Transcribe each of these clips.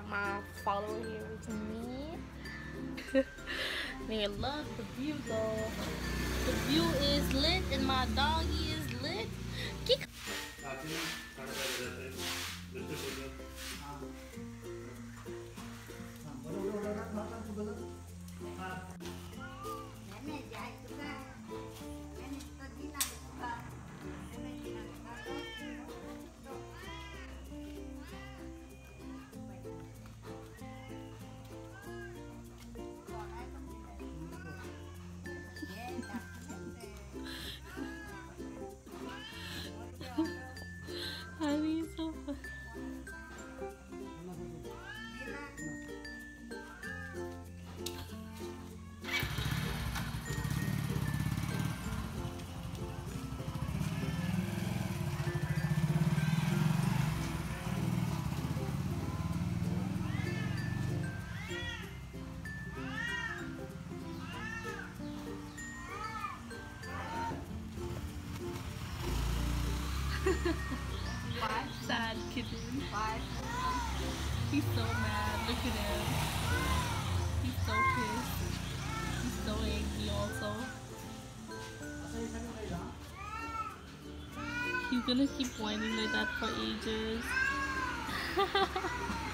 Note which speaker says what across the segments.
Speaker 1: got my follower here with me. They love the view though. The view is lit and my doggy is lit. Kick. Sad kitten. He's so mad. Look at him. He's so pissed. He's so angry also. He's gonna keep whining like that for ages.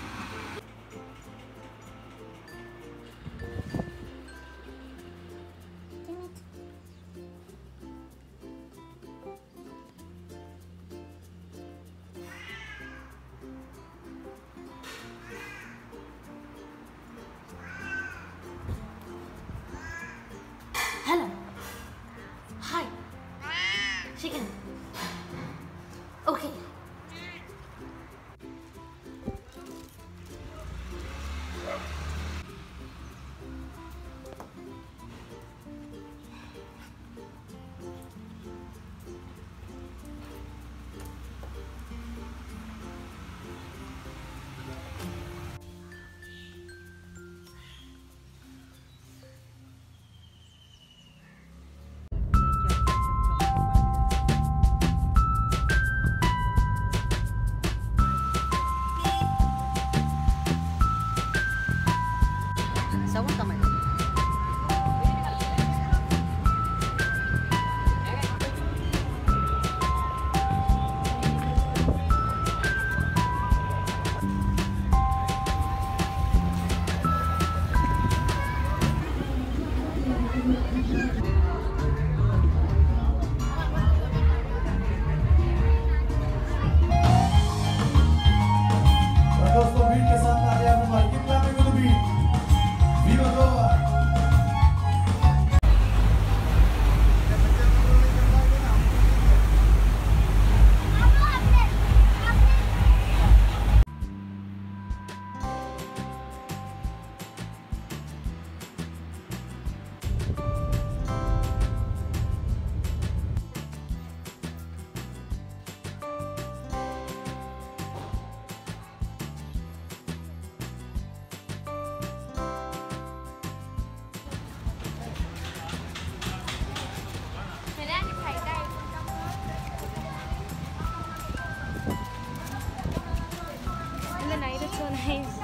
Speaker 2: nice.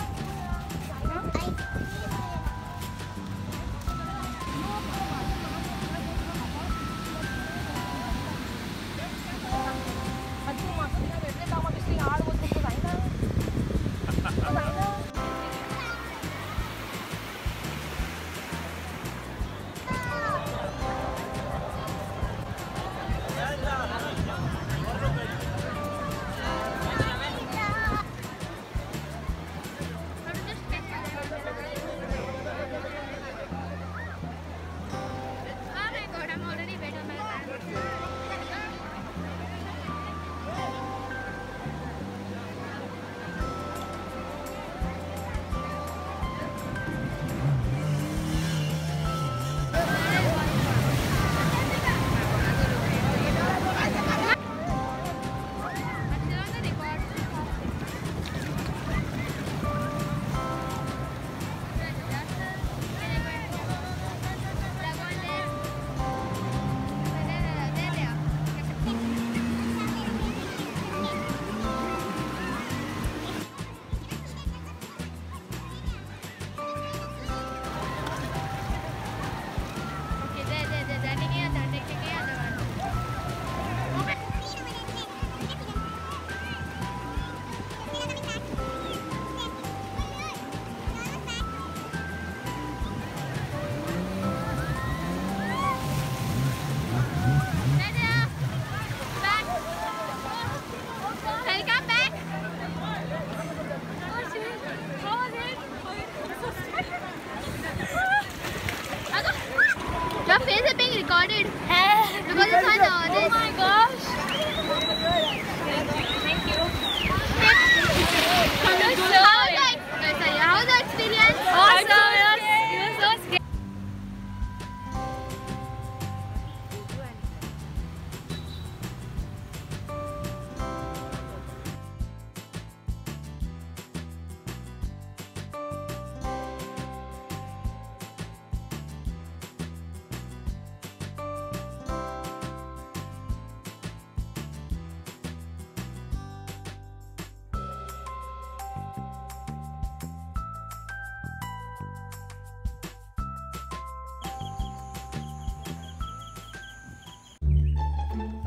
Speaker 3: Recorded because it's on. Oh my gosh.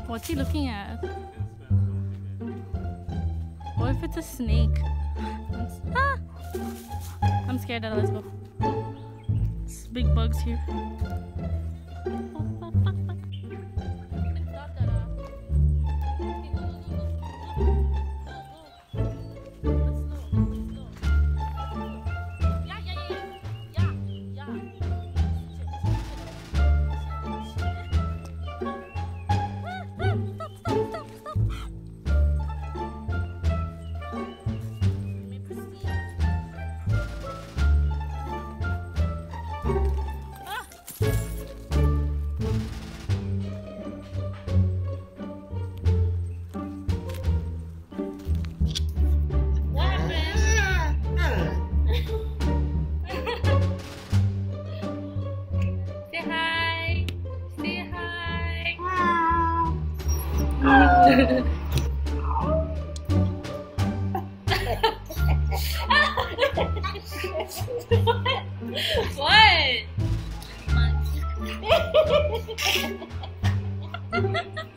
Speaker 1: What's he looking at? What if it's a snake? Ah! I'm scared. Let's go. There's big bugs here. What?